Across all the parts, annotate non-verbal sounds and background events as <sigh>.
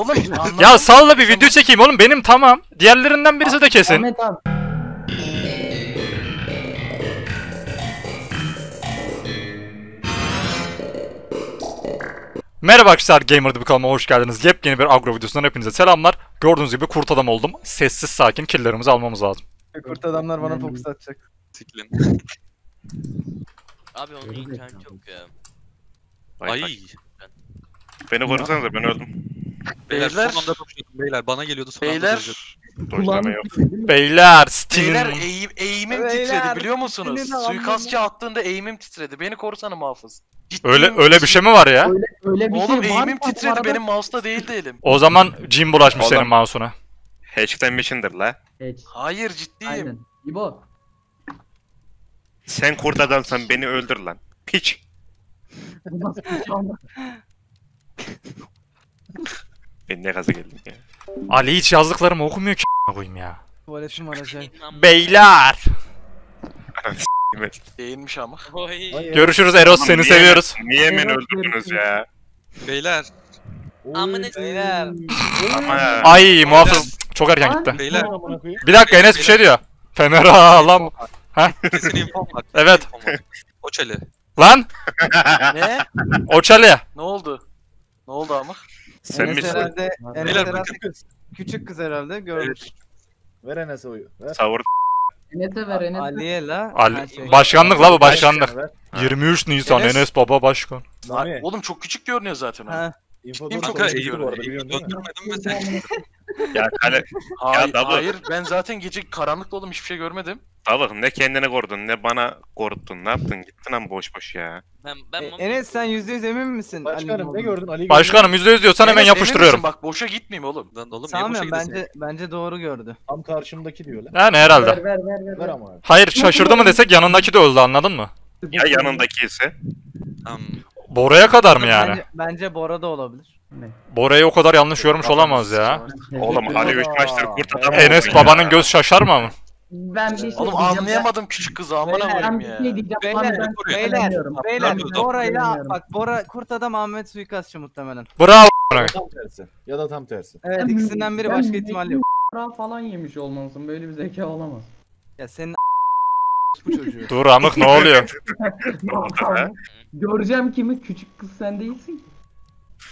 Oğlum anlamadım. <laughs> Ya salla bir video çekeyim oğlum benim tamam. Diğerlerinden birisi de kesin. Ahmet abi. Merhaba arkadaşlar Gamer'da bir kanalıma hoş geldiniz. Yepyeni bir agro videosundan hepinize selamlar. Gördüğünüz gibi kurt adam oldum. Sessiz sakin killlerimizi almamız lazım. Kurt adamlar bana fokus atacak. Siklin. Abi onun internet yok ya. Ay. Ay. Beni korusanıza ben öldüm. Beyler- Beyler, son anda koşuyordum beyler. Bana geliyordu son anda Beyler, koşuyordum. Dojlama yok. Beyler Steam. beyler eğim, eğimim Beyler, titredi biliyor musunuz? senin Suikastçı attığında eğimim titredi. Beni korusana muhafız. Ciddiyim. Öyle öyle bir şey mi var ya? Öyle, öyle bir Oğlum şey var eğimim mı bu titredi arada? benim mouse'da değildi elim. O zaman Jim bulaşmış Oğlum. senin mouse'una. Hatchlenmişindir la. Geç. Hayır ciddiyim. Aynen. İbo. Sen kurt adamsan beni öldür lan. Piç. Bu nasıl bir şey oldu? Ben ne gaza geldim ya. Ali hiç yazdıklarımı okumuyor ki koyayım ya. Tuvaletim var acayip. Beyler. Değilmiş ama. Oy. Görüşürüz Eros seni niye- seviyoruz. Niye beni öldürdünüz ya? Beyler, Amına Beyler. Ama Ay muhafız çok erken gitti. beyler Bir dakika Enes bir şey diyor. Fener ağlam. kesin infom var. <laughs> Evet. Infom var. Lan ne? Oçali. Ne oldu? Ne oldu ama? Sen Enes misin? herhalde, Enes Beyler herhalde bakın. Küçük kız herhalde görmüş. Ver Enes'e oyu. Ver. Savur Enes'e ver Enes'e. Aliye la. Ali, şey. başkanlık la bu başkanlık. Ver. 23 Nisan Enes. Enes Baba Başkan. Mami. Oğlum çok küçük görünüyor zaten o. Ha, Info Ciddiyim, çok çok Kanka iyi iyi bu arada biliyorsun değil mi? sen <laughs> ya kale. <laughs> Hayır, double. hayır ben zaten gece karanlıkta oğlum hiçbir şey görmedim. Tavuk ne kendini korudun ne bana koruttun. Ne yaptın? Gittin ama boş boş ya. Ben ben E, Mami- Enes sen yüzde yüz emin misin? Başkanım ne gördün Ali? Başkanım %100 diyorsan hemen Enes, emin yapıştırıyorum. misin? Bak boşa gitmeyeyim oğlum. Lan oğlum niye boşa Sanmıyorum gidesin? bence bence doğru gördü. Tam karşımdaki diyor lan. Yani herhalde. Ver ver ver ver. Ver ama. Hayır şaşırdı mı desek yanındaki de öldü anladın mı? Ya yanındaki ise? Tamam. Bora'ya kadar mı yani? Bence, bence Bora da olabilir. Bora'yı o kadar yanlış görmüş olamaz ya. Oğlum Ali üç maçtır kurt adam Enes babanın göz şaşar mı? Ben bir şey Oğlum diyeceğim. anlayamadım küçük kızı amına Beyler, Ben koyayım bir ya. şey diyeceğim. Beyler, beyler. Beyler Yapıyorum. Bora'yla Bilmiyorum. bak Bora kurt adam Ahmet suikastçı muhtemelen. Bravo. Ya da tam tersi. Ya da tam tersi. Evet ikisinden biri başka ihtimal yok. Para falan yemiş olmalısın. Böyle bir zeka olamaz. Ya senin bu çocuğu. Dur amık ne oluyor? <laughs> Göreceğim kimi? Küçük kız sen değilsin ki.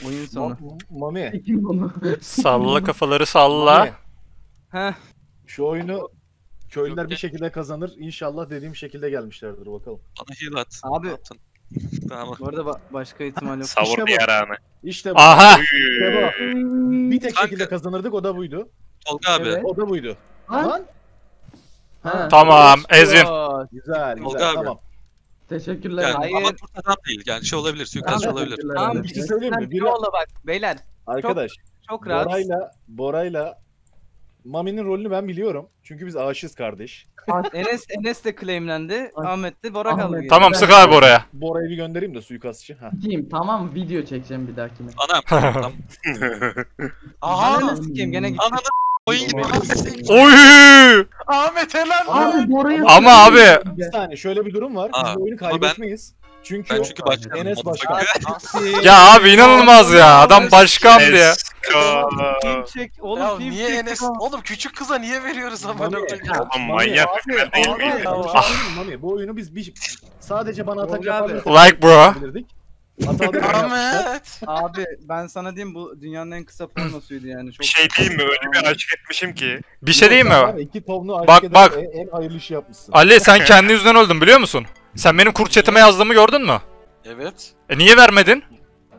Oyun sonu. Ma- Mami Kim bunu? Salla <laughs> kafaları salla. Heh. şu oyunu köylüler Yok bir ya. şekilde kazanır. İnşallah dediğim şekilde gelmişlerdir bakalım. Bana heal at. Abi. Ne yaptın? Tamam. Bu arada ba- başka ihtimal yok. Savurdu İşte bu. yarağını. İşte bu. Aha. Uy. Bir tek Kanka. şekilde kazanırdık o da buydu. Tolga abi. Evet. O da buydu. Lan. Lan. Ha, Tamam Ezvin. Oo, Güzel Tolga güzel abi. tamam. Teşekkürler. Yani Hayır. ama kurt adam değil. Yani şey olabilir. Suikastçı Tamam, olabilir. Tamam Bir şey söyleyeyim mi? ikisinden Biri- ola bak. Beyler Arkadaş çok rahat. Bora'yla Bora'yla Mami'nin rolünü ben biliyorum. Çünkü biz aşığız kardeş. Enes Enes de claimlendi. Ay. Ahmet de Bora Ahmet. kaldı. geriye. Tamam sık abi oraya. Bora'yı bir göndereyim de suikastçı. Ha. Diyeyim tamam video çekeceğim bir dahakine. Anam. <laughs> Tamam. Aha! Ananı sikeyim gene gitti. Ananı oyun gibi. Oy! Ahmet helal Abi Ama abi Bir saniye şöyle bir durum var. Biz Aa, bu oyunu ama ben- kaybetmeyiz. Çünkü, Ben çünkü başkanım. Enes başkan. ya abi inanılmaz ya. Adam başkan diye. Film çek. Oğlum Ya film niye çek. Enes? Oğlum küçük kıza niye veriyoruz amına Mami, koyayım? Oğlum manyak Abi, değil abi, Ah. Mami, bu oyunu biz bir, sadece bana atak abi. Like bro. bilirdik. Yapmışlar. Ahmet! Abi ben sana diyeyim bu dünyanın en kısa pornosuydu yani. Çok Bir şey diyeyim mi? Öyle bir aşık etmişim ki. Bir şey diyeyim mi? ya, İki aşık Bak, bak. En, en hayırlı işi yapmışsın. Ali sen kendi yüzünden öldün biliyor musun? Sen benim kurt chatime yazdığımı gördün mü? Evet. E niye vermedin?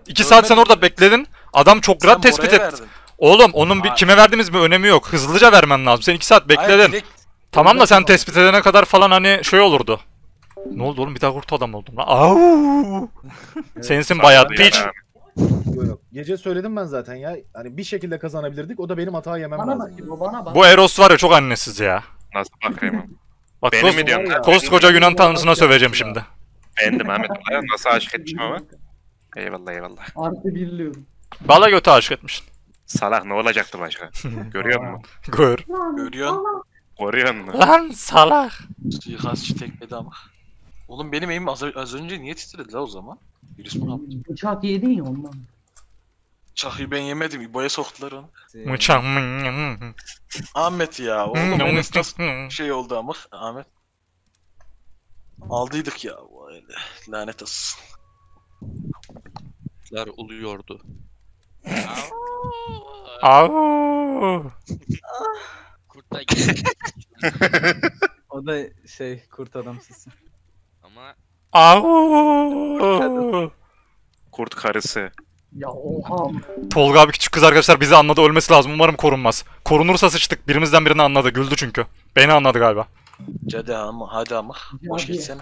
2 saat sen orada bekledin. Adam çok rahat Sen tespit Bora'ya etti. verdin. Oğlum onun bir kime verdiğimiz bir önemi yok. Hızlıca vermen lazım. Sen 2 saat Hayır, bekledin. direkt- Tamam da sen tespit edene kadar falan hani şey olurdu. Ne oldu oğlum bir daha kurt adam oldum lan. Au! Sensin bayağı piç. Yok, yok. Gece söyledim ben zaten ya. Hani bir şekilde kazanabilirdik. O da benim hata yemem Bana lazım. bak İbo bana bak. Bu Eros var ya çok annesiz ya. Nasıl bakayım? Bak Beni kos- mi diyorsun lan? koskoca Yunan tanrısına söveceğim şimdi. Beğendim Ahmet. Ulan Nasıl aşık etmişim ama? Eyvallah eyvallah. Artı birliyorum. Bala götü aşık etmişsin. Salak ne olacaktı başka? Görüyor musun? Gör. Görüyorsun. Görüyor musun? Lan salak. Suikastçı tekmedi ama. Oğlum benim eğim az, az önce niye titredi la o zaman? Virüs mü yaptı? Bıçak yedin ya ondan. Çakıyı ben yemedim. İbo'ya soktular onu. Mıçam. Ahmet ya. Oğlum Enes nasıl şey oldu ama Ahmet. Aldıydık ya. Vay be, Lanet olsun. Ler oluyordu. Au. Kurtla gel. <laughs> O da şey kurt adam sesi. Au. Kurt karısı. Ya oha. Tolga abi küçük kız arkadaşlar bizi anladı ölmesi lazım umarım korunmaz. Korunursa sıçtık birimizden birini anladı güldü çünkü. Beni anladı galiba. Hadi ama hadi ama. Boş Hadi. geçsene.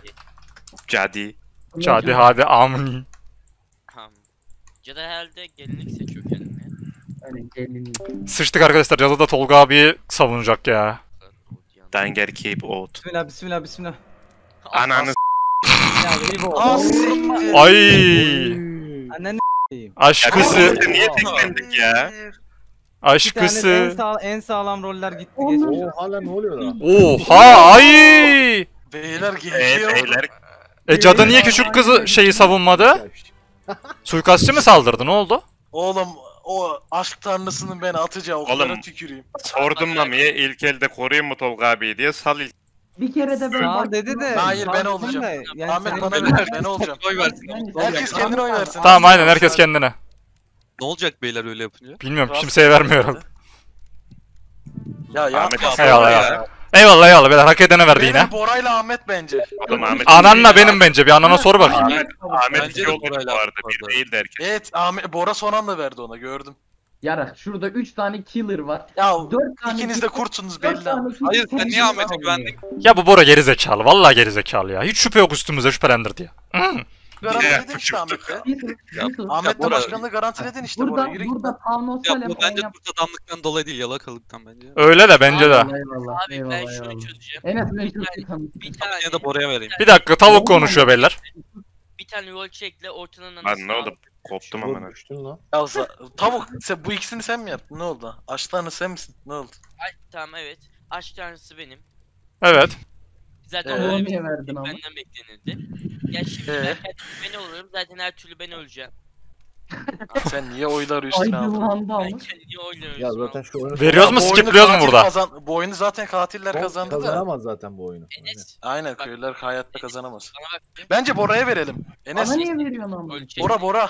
Cadi. Hadi hadi amni. Cadı herhalde gelinlik seçiyor kendine. Hani gelin. Sıçtık arkadaşlar Cadı da Tolga abiyi savunacak ya. Danger keep out. Bismillah bismillah bismillah. Ananı Ya İbo. Aa siktir. Ay. Annen Aşkısı. s***. Niye teklendik ya? Tane en, Aşkısı. sağ, en sağlam roller gitti geçmiş. Oo hala ne oluyor lan? Oha ay. Beyler Evet geliyor. beyler. E Cadı niye küçük kızı şeyi savunmadı? Suikastçı mı saldırdı ne oldu? Oğlum o aşk tanrısının beni atacağı oklara Oğlum. tüküreyim. Sordum Mami'ye ilk elde koruyayım mı Tolga abi diye sal ilk. Bir kere de ben Sağ dedi de. Hayır, ben olacağım. de, yani Ahmet bana Ben- ver ben olacağım. Oy versin. Herkes kendine oy versin. Tamam aynen herkes kendine. Ne olacak beyler öyle yapınca? Bilmiyorum kimseye vermiyorum. Ya yapma. Eyvallah ya. eyvallah. Eyvallah beyler hak edene verdi yine. Benim Bora'yla Ahmet bence. Oğlum Ahmet. Ananla benim bence bir anana sor bakayım. Ahmet, Ahmet Bence iki de oldu bu arada. Bir değil de herkes. Evet Ahmet, Bora son anda verdi ona gördüm. Yarak şurada 3 tane killer var. Ya 4 tane ikiniz de dört belli. tane Hayır sen niye Ahmet'e güvendin? Ya bu Bora geri zekalı. Vallahi geri zekalı ya. Hiç şüphe yok üstümüze şüphelendirdi ya. Hmm. Garantiledin işte Ahmet'le. Ahmet'le Bora- başkanlığı garantiledin işte Bora. burada Yürü git. burada Paunos Ya bu bence adamlıktan dolayı değil yalakalıktan bence. Öyle de bence de. Eyvallah, Abi eyvallah, ben şunu çözeceğim. Enes ben Bir çok tane- iyi tanıdım. Bir tane, de Bora'ya vereyim. Bir dakika tavuk konuşuyor beyler. bir tane rol çekle ortanın Lan anasını ne oldu? Koptum Oğlum amına. düştün lan. Ya za- tavuk sen, bu ikisini sen mi yaptın? Ne oldu? Aşklarını sen misin? Ne oldu? Ay, tamam evet. Aşk tanrısı benim. Evet. Zaten Ee, niye verdin ama? benden beklenirdi. Ya şimdi Ee? ben kendim ben olurum zaten her türlü ben öleceğim. Sen niye oyları üstüne aldın? Aydınlandı ama. Ben kendimi oynuyorum. Ya zaten şu oyunu Veriyoruz mu Bu oyunu skipliyoruz mu katil burada? kazan- bu oyunu zaten katiller kazandı da. Kazanamaz zaten bu oyunu. Enes Aynen köylüler hayatta kazanamaz. bana bak. bir Bence Bora'ya verelim. Enes, Bana niye veriyorsun ama? Bora Bora.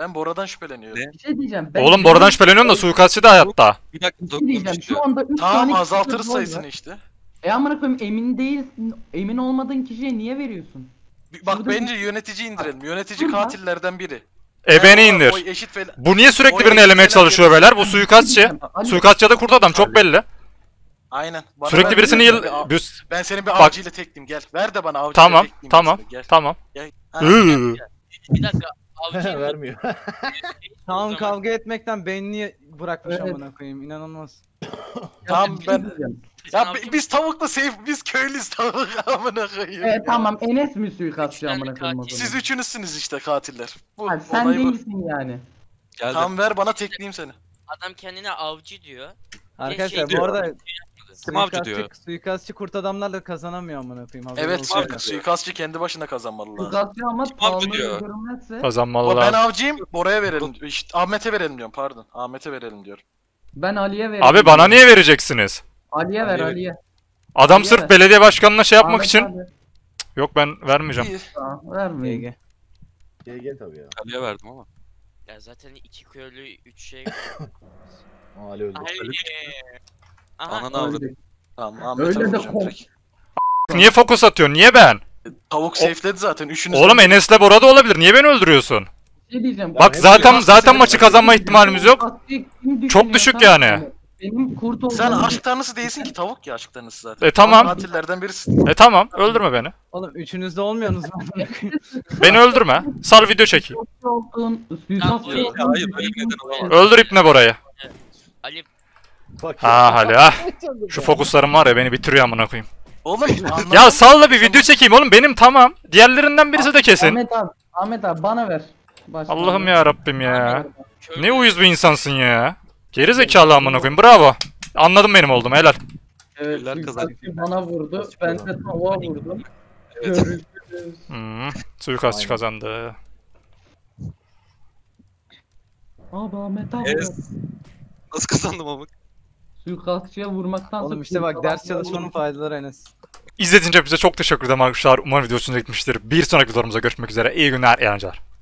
Ben Bora'dan şüpheleniyorum. Ne? Bir şey diyeceğim. Ben Oğlum Bora'dan şüpheleniyorsun da suikastçı da hayatta. Bir dakika Bir şey diyeceğim. Şu anda 3 tane Tamam azaltırız rol sayısını işte. E amına koyayım emin değilsin. Emin olmadığın kişiye niye veriyorsun? Bir- Bak Şurada bence yönetici indirelim. Yönetici Burada- katillerden biri. E beni Yani indir. oy eşit falan. Bu niye sürekli birini elemeye çalışıyor beyler? Bu suikastçı. Ali, Suikastçı da kurt adam çok belli. Aynen. Bana Sürekli ver- birisini yıl... bir- Büs- Ben senin bir Bak. avcıyla tekleyeyim gel. Ver de bana avcıyla Tamam tekleyeyim tamam mesela, Gel. tamam. gel. Bir dakika. Avcıyım. <laughs> Vermiyor. <laughs> Tamam kavga etmekten beynini bırakmış Evet. amına koyayım inanılmaz. <laughs> Tamam, şey ben-. Ya bi- biz tavukla safe, biz köylüyüz tavuk amına koyayım. E ya. tamam Enes mi suikastçı amına koyayım o katil. zaman? Siz üçünüzsünüz işte katiller. Bu Ha, sen olay bu. değilsin yani. Geldi. Tamam ver bana tekleyeyim seni. Adam kendine avcı diyor. Arkadaşlar şey bu arada Kim avcı suikastçı, diyor? suikastçı kurt adamlarla kazanamıyor amına koyayım. haberiniz Evet olsun. suik- suikastçı kendi başına kazanmalı lazım. Suikastçı ama avcı Paul'un diyor? görünmezse. Kazanmalı O ben avcıyım, Bora'ya verelim. İşte Ahmet'e verelim diyorum pardon. Ahmet'e verelim diyorum. Ben Ali'ye veririm. Abi bana niye vereceksiniz? Ali'ye ver Ali'ye ver. Ali'ye. Adam Ali'ye sırf ver. belediye başkanına şey yapmak Ahmet için. abi, Yok ben vermeyeceğim. İyi. tamam, Vermeyin. GG. GG tabii ya. Ali'ye verdim ama. Ya zaten iki köylü, üç şey. <laughs> Aa, Ali öldü. Ay. Aha. Ananı avradım. Tamam Öyle de vuracağım kork- direkt. Niye fokus atıyorsun? Niye ben? Tavuk safe'ledi zaten. Üçünüz Oğlum Enes'le Bora da olabilir. Niye beni öldürüyorsun? Şey diyeceğim. Bak zaten zaten maçı kazanma ihtimalimiz yok. Çok düşük yani. Benim kurt. Sen aşk tanrısı değilsin ki tavuk ya aşk tanrısı zaten. E tamam. Katillerden birisin. E tamam. Öldürme beni. Oğlum üçünüz de olmuyorsunuz? <laughs> Beni öldürme. Sal video çekeyim. Suikastçı olduğun, suikastçı hayır, öyle bir neden olamaz. Öldür ipne Bora'yı. Ali Bak Ha hadi ha. Şu fokuslarım var ya beni bitiriyor amına koyayım. Oğlum. Ya sal da bir video çekeyim oğlum benim tamam. Diğerlerinden birisi de kesin. Ahmet abi, Ahmet abi bana ver. Allah'ım ya Rabbim ya. Ne uyuz bir insansın ya. Geri zekalı amına koyayım. Bravo. Anladım benim oldum helal. Evet, Eller suikastçı bana vurdu. Ben de tavuğa vurdum. Evet. Görüşürüz. Hmm. Suikastçı Aynen. kazandı. Abi Ahmet abi. Evet. Nasıl kazandım amık? Suikastçıya vurmaktan Oğlum işte bak ders çalışmanın faydaları Enes. İzlediğiniz için hepinize çok teşekkür ederim arkadaşlar. Umarım video hoşunuza gitmiştir. Bir sonraki videolarımıza görüşmek üzere. İyi günler, iyi eğlenceler.